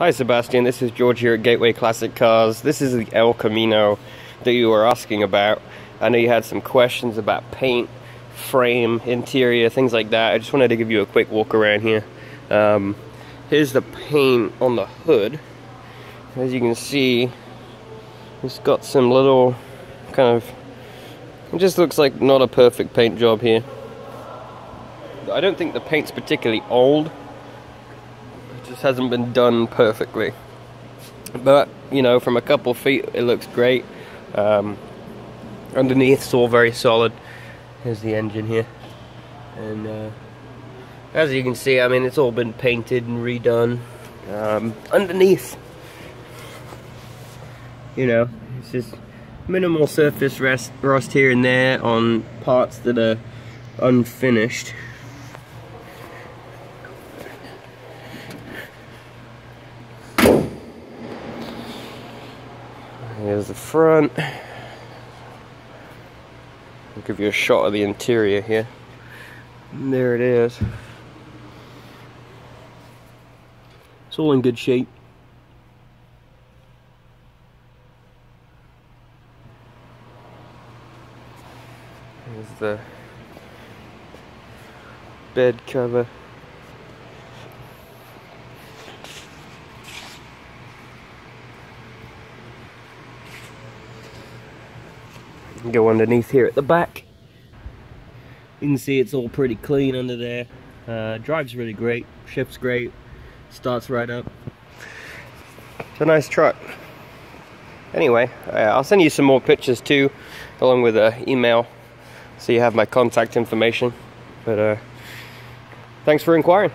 Hi Sebastian, this is George here at Gateway Classic Cars. This is the El Camino that you were asking about. I know you had some questions about paint, frame, interior, things like that. I just wanted to give you a quick walk around here. Um, here's the paint on the hood. As you can see, it's got some little kind of, it just looks like not a perfect paint job here. I don't think the paint's particularly old just hasn't been done perfectly. But, you know, from a couple feet it looks great. Um, underneath it's all very solid. Here's the engine here. And uh, as you can see, I mean, it's all been painted and redone. Um, underneath, you know, it's just minimal surface rust, rust here and there on parts that are unfinished. Here's the front. I'll give you a shot of the interior here. And there it is. It's all in good shape. Here's the bed cover. Go underneath here at the back. You can see it's all pretty clean under there. Uh, drives really great, shifts great, starts right up. It's a nice truck. Anyway, uh, I'll send you some more pictures too, along with an email, so you have my contact information. But uh, thanks for inquiring.